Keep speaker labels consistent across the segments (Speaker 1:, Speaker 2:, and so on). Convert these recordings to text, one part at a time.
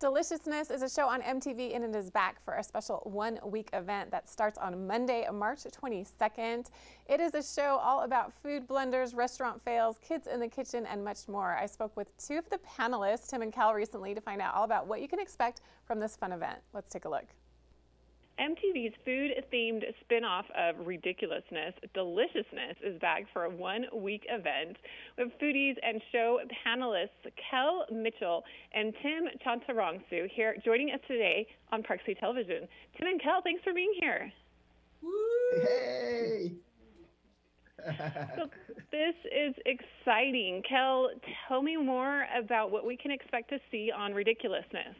Speaker 1: Deliciousness is a show on MTV and it is back for a special one week event that starts on Monday, March 22nd. It is a show all about food blunders, restaurant fails, kids in the kitchen, and much more. I spoke with two of the panelists, Tim and Kel, recently to find out all about what you can expect from this fun event. Let's take a look.
Speaker 2: MTV's food themed spin off of Ridiculousness, Deliciousness, is back for a one week event with foodies and show panelists Kel Mitchell and Tim Chantarangsu here joining us today on Park Television. Tim and Kel, thanks for being here.
Speaker 3: Woo! Hey!
Speaker 2: so this is exciting. Kel, tell me more about what we can expect to see on Ridiculousness.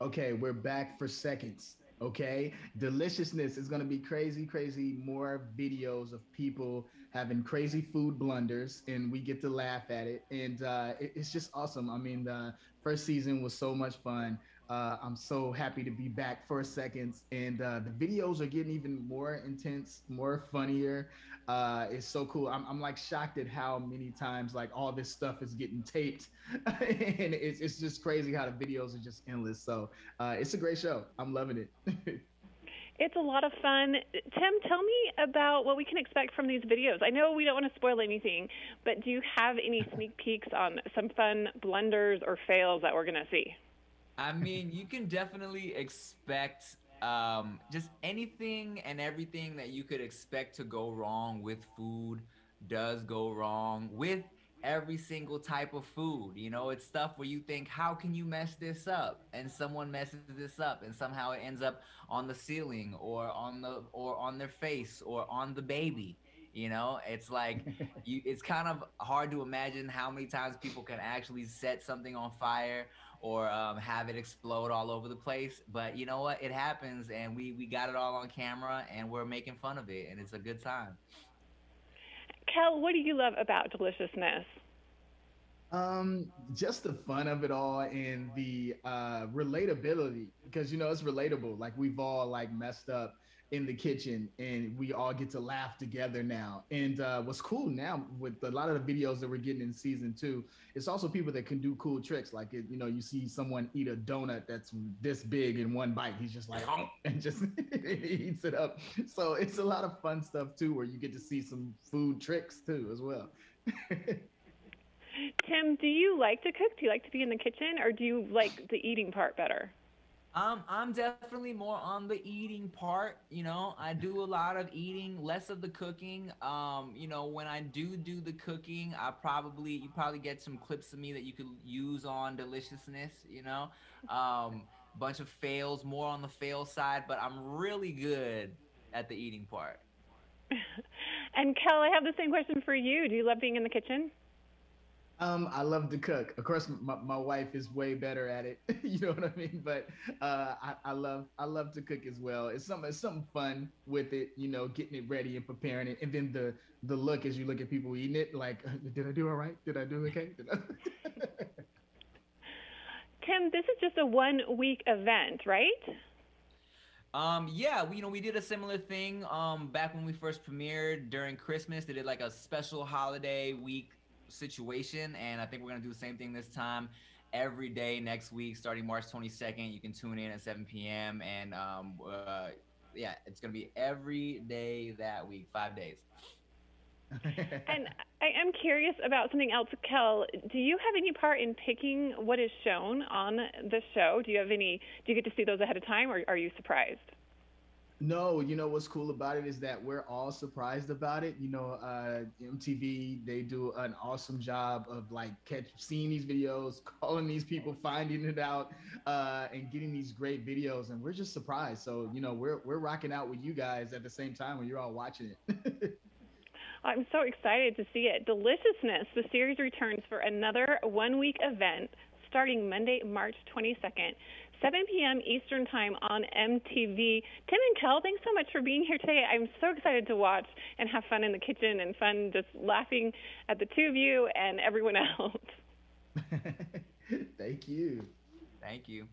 Speaker 3: Okay, we're back for seconds. Okay, deliciousness is going to be crazy, crazy. More videos of people having crazy food blunders, and we get to laugh at it. And uh, it, it's just awesome. I mean, the first season was so much fun. Uh, I'm so happy to be back for a second. And uh, the videos are getting even more intense, more funnier. Uh, it's so cool. I'm, I'm like shocked at how many times like all this stuff is getting taped. and it's, it's just crazy how the videos are just endless. So uh, it's a great show. I'm loving it.
Speaker 2: It's a lot of fun. Tim, tell me about what we can expect from these videos. I know we don't want to spoil anything, but do you have any sneak peeks on some fun blunders or fails that we're going to see?
Speaker 4: I mean, you can definitely expect um, just anything and everything that you could expect to go wrong with food does go wrong with every single type of food. You know, it's stuff where you think, how can you mess this up? And someone messes this up and somehow it ends up on the ceiling or on the or on their face or on the baby. You know, it's like you it's kind of hard to imagine how many times people can actually set something on fire or um, have it explode all over the place. But you know what? It happens, and we we got it all on camera, and we're making fun of it, and it's a good time.
Speaker 2: Kel, what do you love about deliciousness?
Speaker 3: Um, just the fun of it all and the uh, relatability because you know it's relatable. Like we've all like messed up in the kitchen and we all get to laugh together now. And uh, what's cool now with a lot of the videos that we're getting in season two, it's also people that can do cool tricks. Like, it, you know, you see someone eat a donut that's this big in one bite. He's just like, oh, and just eats it up. So it's a lot of fun stuff too, where you get to see some food tricks too, as well.
Speaker 2: Tim, do you like to cook? Do you like to be in the kitchen or do you like the eating part better?
Speaker 4: Um, I'm definitely more on the eating part. You know, I do a lot of eating, less of the cooking. Um, you know, when I do do the cooking, I probably you probably get some clips of me that you could use on deliciousness. You know, um, bunch of fails, more on the fail side, but I'm really good at the eating part.
Speaker 2: and Kel, I have the same question for you. Do you love being in the kitchen?
Speaker 3: Um, I love to cook. Of course, my, my wife is way better at it. you know what I mean? But uh, I, I love I love to cook as well. It's something it's something fun with it. You know, getting it ready and preparing it, and then the the look as you look at people eating it. Like, did I do all right? Did I do okay? I...
Speaker 2: Tim, this is just a one week event, right?
Speaker 4: Um, yeah, we, you know, we did a similar thing um, back when we first premiered during Christmas. They did like a special holiday week situation, and I think we're gonna do the same thing this time. Every day next week, starting March 22nd, you can tune in at 7 p.m. and um, uh, yeah, it's gonna be every day that week, five days.
Speaker 2: and I am curious about something else, Kel. Do you have any part in picking what is shown on the show? Do you have any? Do you get to see those ahead of time, or are you surprised?
Speaker 3: No, you know what's cool about it is that we're all surprised about it. You know, uh, MTV they do an awesome job of like catch seeing these videos, calling these people, finding it out, uh, and getting these great videos, and we're just surprised. So you know, we're we're rocking out with you guys at the same time when you're all watching it.
Speaker 2: I'm so excited to see it. Deliciousness, the series returns for another one week event starting Monday, March 22nd. 7 p.m. Eastern Time on MTV. Tim and Kel, thanks so much for being here today. I'm so excited to watch and have fun in the kitchen and fun just laughing at the two of you and everyone else.
Speaker 3: Thank you.
Speaker 4: Thank you.